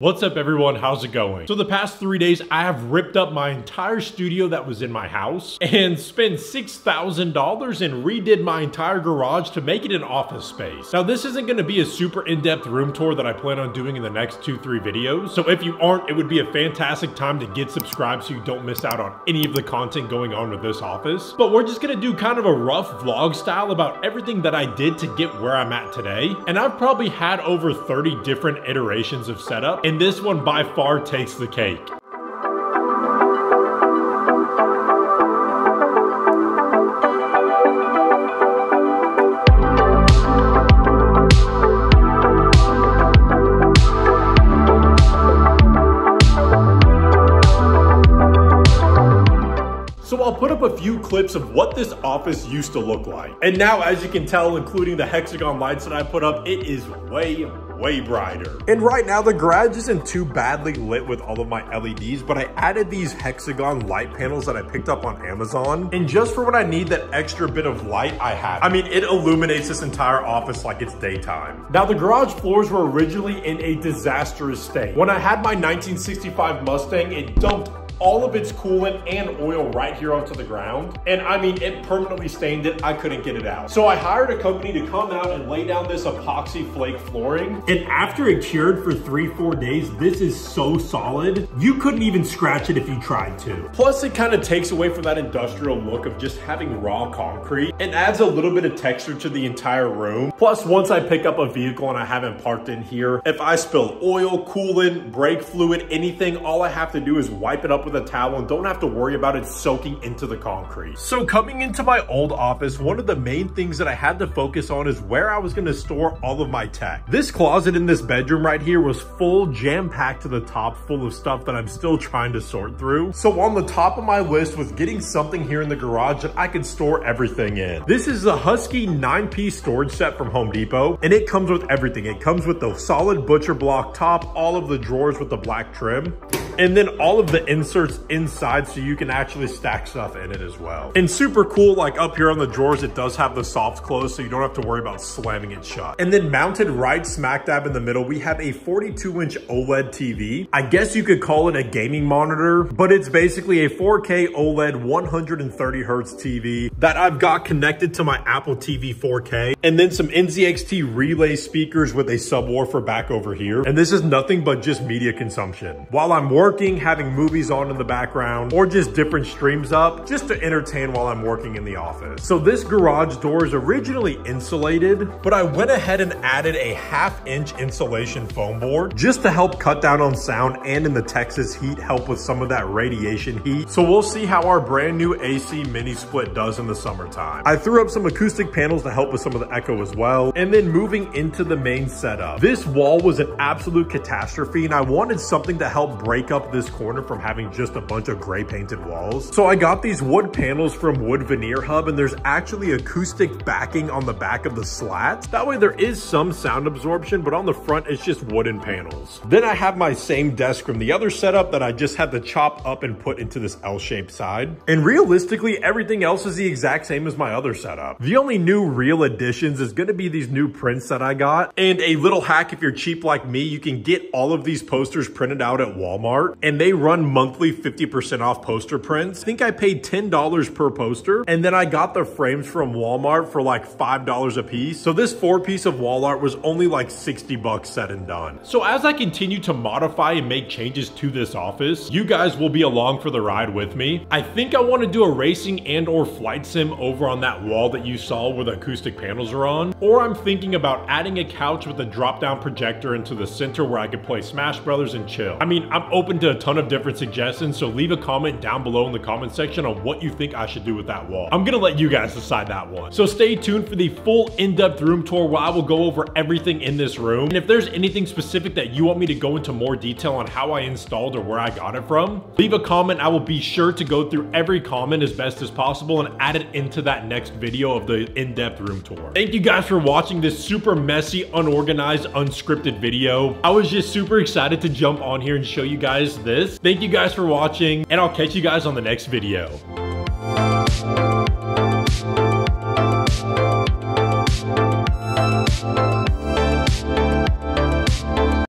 What's up everyone, how's it going? So the past three days, I have ripped up my entire studio that was in my house and spent $6,000 and redid my entire garage to make it an office space. Now this isn't gonna be a super in-depth room tour that I plan on doing in the next two, three videos. So if you aren't, it would be a fantastic time to get subscribed so you don't miss out on any of the content going on with this office. But we're just gonna do kind of a rough vlog style about everything that I did to get where I'm at today. And I've probably had over 30 different iterations of setup and this one by far takes the cake. So I'll put up a few clips of what this office used to look like. And now, as you can tell, including the hexagon lights that I put up, it is way, way brighter. And right now the garage isn't too badly lit with all of my LEDs, but I added these hexagon light panels that I picked up on Amazon. And just for when I need that extra bit of light, I have. I mean, it illuminates this entire office like it's daytime. Now the garage floors were originally in a disastrous state. When I had my 1965 Mustang, it dumped all of its coolant and oil right here onto the ground. And I mean, it permanently stained it. I couldn't get it out. So I hired a company to come out and lay down this epoxy flake flooring. And after it cured for three, four days, this is so solid. You couldn't even scratch it if you tried to. Plus it kind of takes away from that industrial look of just having raw concrete and adds a little bit of texture to the entire room. Plus once I pick up a vehicle and I haven't parked in here, if I spill oil, coolant, brake fluid, anything, all I have to do is wipe it up with a towel and don't have to worry about it soaking into the concrete. So coming into my old office, one of the main things that I had to focus on is where I was gonna store all of my tech. This closet in this bedroom right here was full jam-packed to the top full of stuff that I'm still trying to sort through. So on the top of my list was getting something here in the garage that I could store everything in. This is the Husky nine piece storage set from Home Depot and it comes with everything. It comes with the solid butcher block top, all of the drawers with the black trim and then all of the inserts inside so you can actually stack stuff in it as well. And super cool, like up here on the drawers, it does have the soft close so you don't have to worry about slamming it shut. And then mounted right smack dab in the middle, we have a 42 inch OLED TV. I guess you could call it a gaming monitor, but it's basically a 4K OLED 130 hertz TV that I've got connected to my Apple TV 4K. And then some NZXT relay speakers with a subwoofer back over here. And this is nothing but just media consumption. While I'm working working, having movies on in the background, or just different streams up, just to entertain while I'm working in the office. So this garage door is originally insulated, but I went ahead and added a half inch insulation foam board just to help cut down on sound and in the Texas heat, help with some of that radiation heat. So we'll see how our brand new AC mini split does in the summertime. I threw up some acoustic panels to help with some of the echo as well. And then moving into the main setup. This wall was an absolute catastrophe and I wanted something to help break up up this corner from having just a bunch of gray painted walls. So I got these wood panels from Wood Veneer Hub and there's actually acoustic backing on the back of the slats. That way there is some sound absorption, but on the front it's just wooden panels. Then I have my same desk from the other setup that I just had to chop up and put into this L-shaped side. And realistically, everything else is the exact same as my other setup. The only new real additions is gonna be these new prints that I got. And a little hack if you're cheap like me, you can get all of these posters printed out at Walmart and they run monthly 50% off poster prints. I think I paid $10 per poster and then I got the frames from Walmart for like $5 a piece. So this four piece of wall art was only like 60 bucks said and done. So as I continue to modify and make changes to this office, you guys will be along for the ride with me. I think I want to do a racing and or flight sim over on that wall that you saw where the acoustic panels are on. Or I'm thinking about adding a couch with a drop down projector into the center where I could play Smash Brothers and chill. I mean, I'm open to a ton of different suggestions, so leave a comment down below in the comment section on what you think I should do with that wall. I'm gonna let you guys decide that one. So stay tuned for the full in-depth room tour where I will go over everything in this room. And if there's anything specific that you want me to go into more detail on how I installed or where I got it from, leave a comment. I will be sure to go through every comment as best as possible and add it into that next video of the in-depth room tour. Thank you guys for watching this super messy, unorganized, unscripted video. I was just super excited to jump on here and show you guys this. Thank you guys for watching, and I'll catch you guys on the next video.